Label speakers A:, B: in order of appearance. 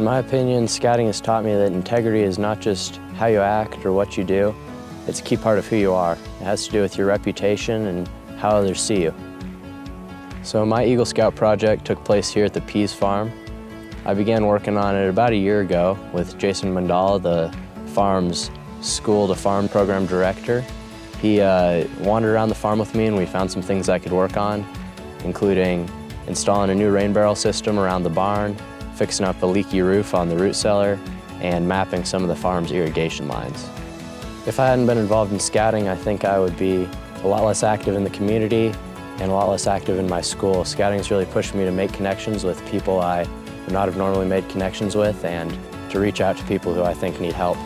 A: In my opinion, scouting has taught me that integrity is not just how you act or what you do, it's a key part of who you are. It has to do with your reputation and how others see you. So my Eagle Scout project took place here at the PEAS Farm. I began working on it about a year ago with Jason Mandala, the farm's school to farm program director. He uh, wandered around the farm with me and we found some things I could work on, including installing a new rain barrel system around the barn, fixing up a leaky roof on the root cellar, and mapping some of the farm's irrigation lines. If I hadn't been involved in scouting, I think I would be a lot less active in the community and a lot less active in my school. Scouting has really pushed me to make connections with people I would not have normally made connections with and to reach out to people who I think need help.